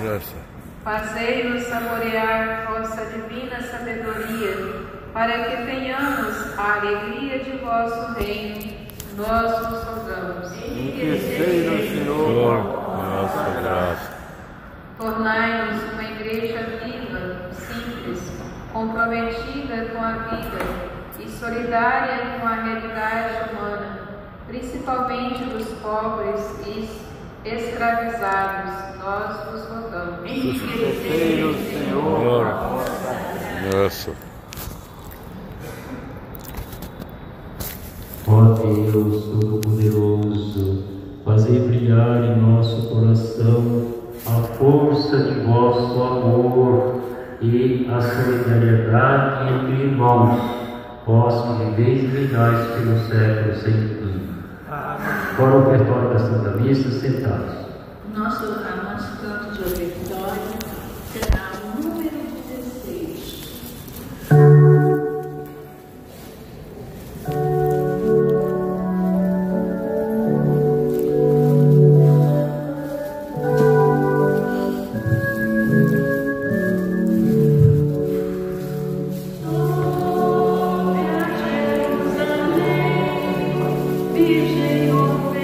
Graça. Fazei-nos saborear vossa divina sabedoria, para que tenhamos a alegria de vosso reino. Nós vos rogamos. Enriquecei-nos, Senhor, nossa graça. Tornai-nos uma igreja viva, simples, comprometida com a vida e solidária com a realidade humana, principalmente dos pobres e escravizados. Nós vos rogamos. enriquecei-nos, Senhor, Senhor, a vossa nossa. Ó Deus Todo-Poderoso, fazei brilhar em nosso coração a força de vosso amor e a solidariedade entre irmãos, vós que viveis e reinais pelos séculos sem fim. Para o ofertório da Santa Missa, sentados. Canto de ofertório será Bir şey.